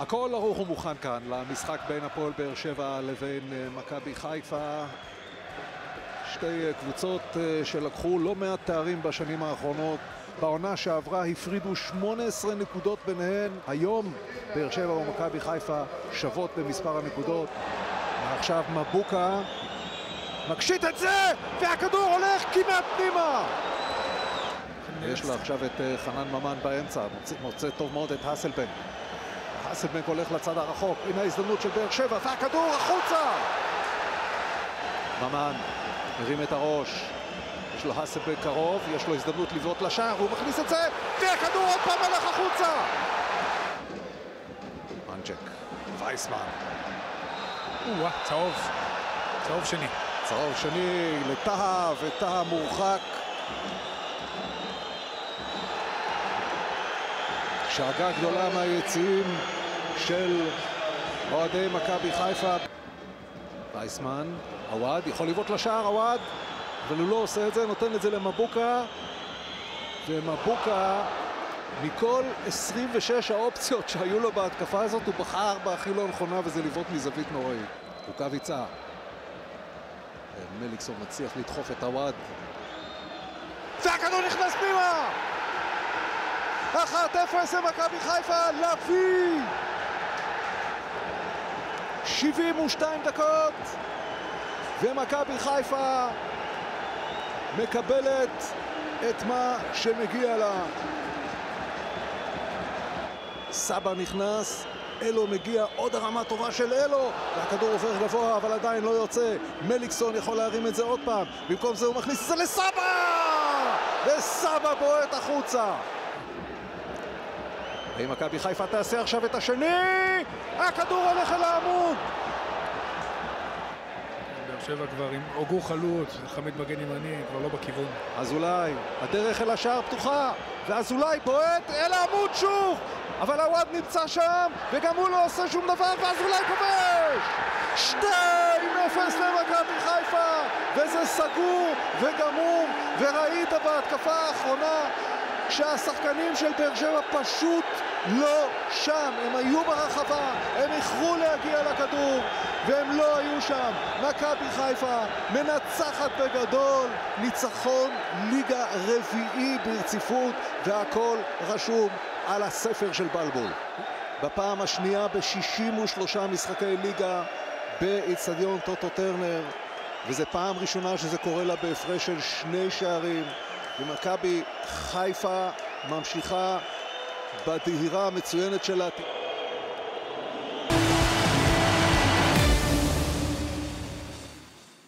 הכל ערוך ומוכן כאן למשחק בין הפועל באר שבע לבין אה, מכבי חיפה. שתי אה, קבוצות אה, שלקחו לא מעט תארים בשנים האחרונות. בעונה שעברה הפרידו 18 נקודות ביניהן. היום באר שבע ומכבי חיפה שוות במספר הנקודות. ועכשיו מבוקה מקשיט את זה, והכדור הולך כמעט פנימה. יש לה עכשיו את חנן ממן באמצע, מוצא, מוצא טוב מאוד את האסלבנק. האסלבנק הולך לצד הרחוק, הנה ההזדמנות של באר שבע, והכדור החוצה! ממן מרים את הראש, יש לו האסלבנק קרוב, יש לו הזדמנות לבעוט לשער, הוא מכניס את זה, והכדור עוד פעם הלך החוצה! מנצ'ק, וייסמן, או-אה, צהוב. צהוב שני. צהוב שני לטהה, וטהה מורחק. שאגה גדולה מהיציעים של אוהדי מכבי חיפה. וייסמן, עווד, יכול לבעוט לשער, עווד, אבל הוא לא עושה את זה, נותן את זה למבוקה. ומבוקה, מכל 26 האופציות שהיו לו בהתקפה הזאת, הוא בחר בהכי לא נכונה, וזה לבעוט מזווית נוראית. רוקאביצה. מליקסון מצליח לדחוף את עווד. והכדור נכנס פנימה! 1-0 למכבי חיפה, לביא! 72 דקות, ומכבי חיפה מקבלת את מה שמגיע לה. סבא נכנס, אלו מגיע, עוד הרמה טובה של אלו, והכדור עובר גבוה אבל עדיין לא יוצא. מליקסון יכול להרים את זה עוד פעם, במקום זה הוא מכניס את זה לסבא! וסבא בועט החוצה. האם מכבי חיפה תעשה עכשיו את השני? הכדור הולך אל העמוד! באר שבע כבר עם הוגו חלוץ, חמד מגן ימני, כבר לא בכיוון. אזולאי, הדרך אל השער פתוחה, ואזולאי בועט אל העמוד שוב! אבל עווד נמצא שם, וגם הוא לא עושה שום דבר, ואזולאי כובש! 2-0 למכבי חיפה, וזה סגור וגמור, וראית בהתקפה האחרונה שהשחקנים של באר שבע פשוט לא שם, הם היו ברחבה, הם איחרו להגיע לכדור והם לא היו שם. מכבי חיפה מנצחת בגדול, ניצחון ליגה רביעי ברציפות והכל רשום על הספר של בלבול. בפעם השנייה ב-63 משחקי ליגה באיצטדיון טוטו טרנר וזו פעם ראשונה שזה קורה לה בהפרש של שני שערים ומכבי חיפה ממשיכה בדהירה המצוינת שלה